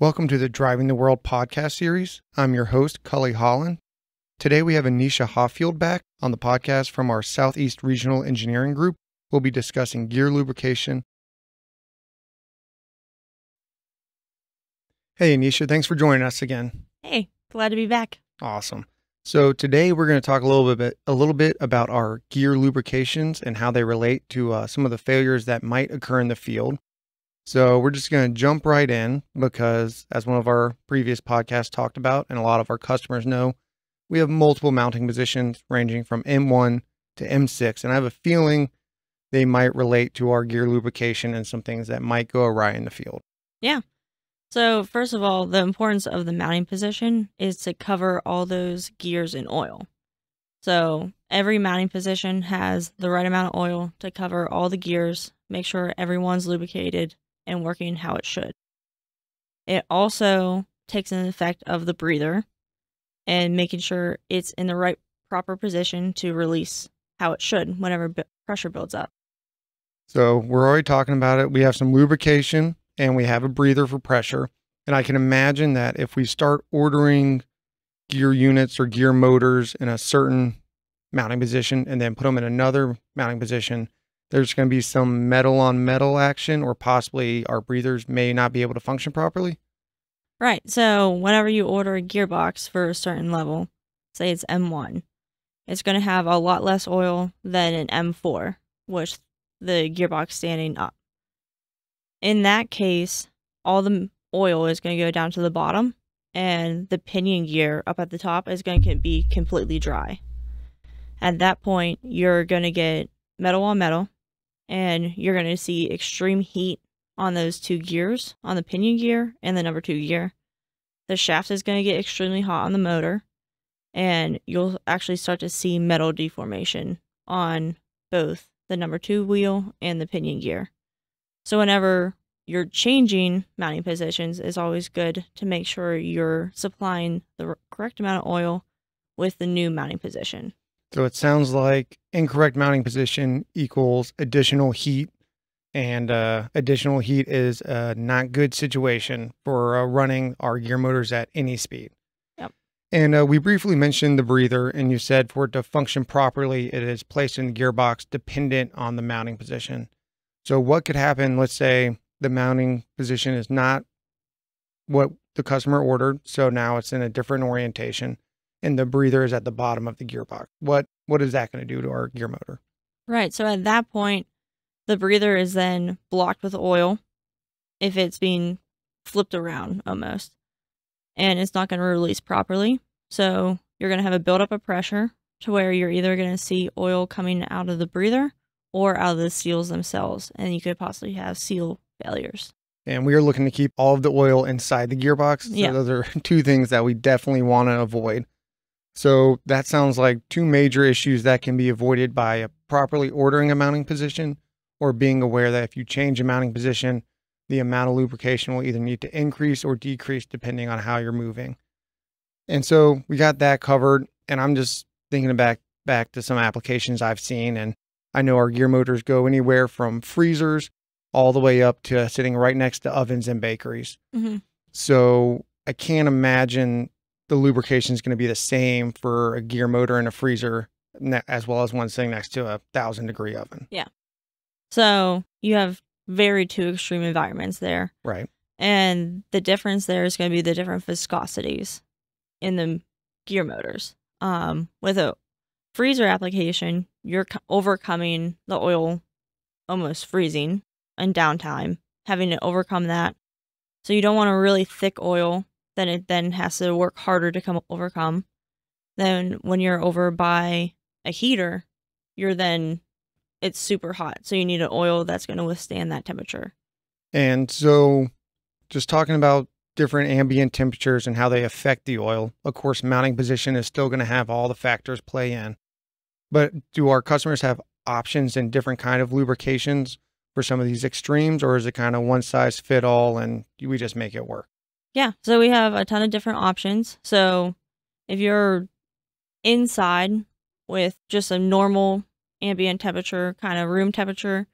Welcome to the Driving the World podcast series. I'm your host, Cully Holland. Today we have Anecia Hoffield back on the podcast from our Southeast Regional Engineering Group. We'll be discussing gear lubrication. Hey, Anecia, thanks for joining us again. Hey, glad to be back. Awesome. So today we're going to talk a little bit, a little bit about our gear lubrications and how they relate to uh, some of the failures that might occur in the field. So we're just going to jump right in because, as one of our previous podcasts talked about, and a lot of our customers know, we have multiple mounting positions ranging from M1 to M6, and I have a feeling they might relate to our gear lubrication and some things that might go awry in the field. Yeah. So, first of all, the importance of the mounting position is to cover all those gears in oil. So, every mounting position has the right amount of oil to cover all the gears, make sure everyone's lubricated and working how it should. It also takes an effect of the breather and making sure it's in the right proper position to release how it should whenever pressure builds up. So, we're already talking about it. We have some lubrication and we have a breather for pressure. And I can imagine that if we start ordering gear units or gear motors in a certain mounting position and then put them in another mounting position, there's going to be some metal on metal action, or possibly our breathers may not be able to function properly. Right. So, whenever you order a gearbox for a certain level, say it's M1, it's going to have a lot less oil than an M4, which the gearbox standing up in that case, all the oil is going to go down to the bottom and the pinion gear up at the top is going to be completely dry. At that point, you're going to get metal on metal and you're going to see extreme heat on those two gears, on the pinion gear and the number two gear. The shaft is going to get extremely hot on the motor and you'll actually start to see metal deformation on both the number two wheel and the pinion gear. So whenever you're changing mounting positions, it's always good to make sure you're supplying the correct amount of oil with the new mounting position. So it sounds like incorrect mounting position equals additional heat, and uh, additional heat is a not good situation for uh, running our gear motors at any speed. Yep. And uh, we briefly mentioned the breather, and you said for it to function properly, it is placed in the gearbox dependent on the mounting position. So what could happen? Let's say the mounting position is not what the customer ordered, so now it's in a different orientation, and the breather is at the bottom of the gearbox. What what is that going to do to our gear motor? Right. So at that point, the breather is then blocked with oil if it's being flipped around almost, and it's not going to release properly. So you're going to have a buildup of pressure to where you're either going to see oil coming out of the breather or out of the seals themselves, and you could possibly have seal failures. And we are looking to keep all of the oil inside the gearbox. So Yeah. those are two things that we definitely want to avoid. So that sounds like two major issues that can be avoided by properly ordering a mounting position or being aware that if you change a mounting position, the amount of lubrication will either need to increase or decrease depending on how you're moving. And so we got that covered. And I'm just thinking back back to some applications I've seen and I know our gear motors go anywhere from freezers all the way up to sitting right next to ovens and bakeries. Mm-hmm. So I can't imagine the lubrication is going to be the same for a gear motor and a freezer, as well as one sitting next to a thousand degree oven. Yeah. So you have very two extreme environments there. Right. And the difference there is going to be the different viscosities in the gear motors. Um, with a freezer application, you're co- overcoming the oil almost freezing and downtime, having to overcome that. So you don't want a really thick oil that it then has to work harder to come overcome. Then when you're over by a heater, you're then it's super hot. So you need an oil that's going to withstand that temperature. And so, just talking about different ambient temperatures and how they affect the oil, of course, mounting position is still going to have all the factors play in. But do our customers have options and different kind of lubrications for some of these extremes, or is it kind of one size fit all and we just make it work? Yeah. So we have a ton of different options. So if you're inside with just a normal ambient temperature, kind of room temperature,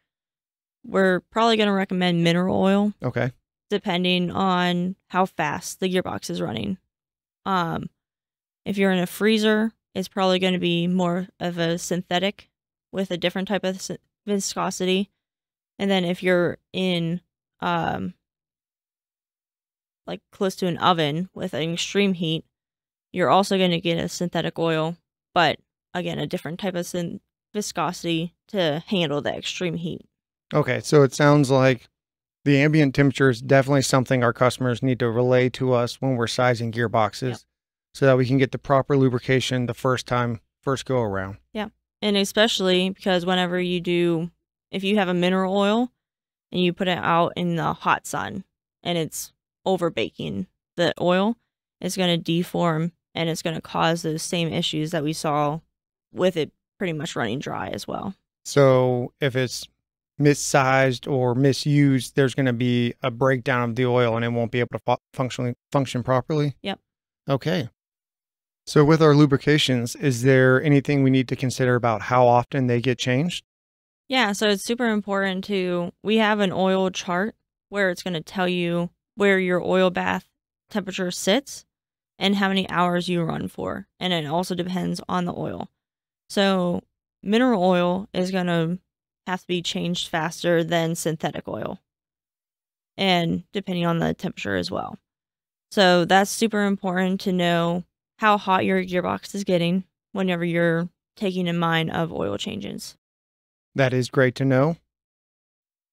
we're probably going to recommend mineral oil. Okay. depending on how fast the gearbox is running. Um, if you're in a freezer, it's probably going to be more of a synthetic with a different type of viscosity. And then if you're in um, like close to an oven with an extreme heat, you're also going to get a synthetic oil, but again, a different type of viscosity to handle the extreme heat. Okay, so it sounds like the ambient temperature is definitely something our customers need to relay to us when we're sizing gearboxes yep. so that we can get the proper lubrication the first time, first go around. Yeah. And especially because whenever you do, if you have a mineral oil and you put it out in the hot sun and it's over baking the oil, it's going to deform and it's going to cause those same issues that we saw with it pretty much running dry as well. So if it's missized or misused, there's going to be a breakdown of the oil and it won't be able to fu- function function properly. Yep. Okay. So with our lubrications, is there anything we need to consider about how often they get changed? Yeah, so it's super important to we have an oil chart where it's going to tell you where your oil bath temperature sits and how many hours you run for. And it also depends on the oil. So mineral oil is going to have to be changed faster than synthetic oil. And depending on the temperature as well. So that's super important to know how hot your gearbox is getting whenever you're taking in mind of oil changes. That is great to know.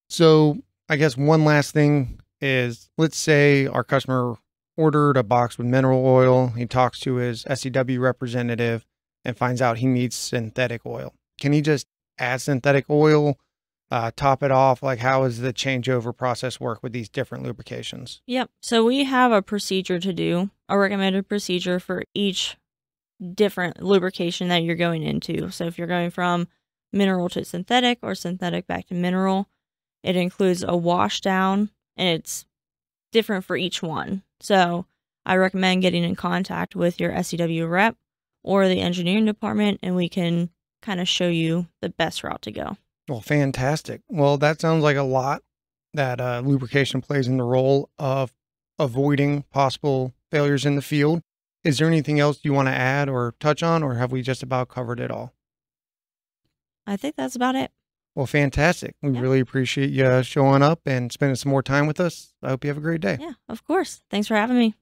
So, I guess one last thing is let's say our customer ordered a box with mineral oil. He talks to his SEW representative and finds out he needs synthetic oil. Can he just add synthetic oil, uh, top it off? Like, how does the changeover process work with these different lubrications? Yep. So we have a procedure to do, a recommended procedure for each different lubrication that you're going into. So if you're going from mineral to synthetic or synthetic back to mineral, it includes a wash down and it's different for each one. So I recommend getting in contact with your SEW rep or the engineering department and we can kind of show you the best route to go. Well, fantastic. Well, that sounds like a lot that uh, lubrication plays in the role of avoiding possible failures in the field. Is there anything else you want to add or touch on, or have we just about covered it all? I think that's about it. Well, fantastic. We yeah. really appreciate you uh, showing up and spending some more time with us. I hope you have a great day. Yeah, of course. Thanks for having me.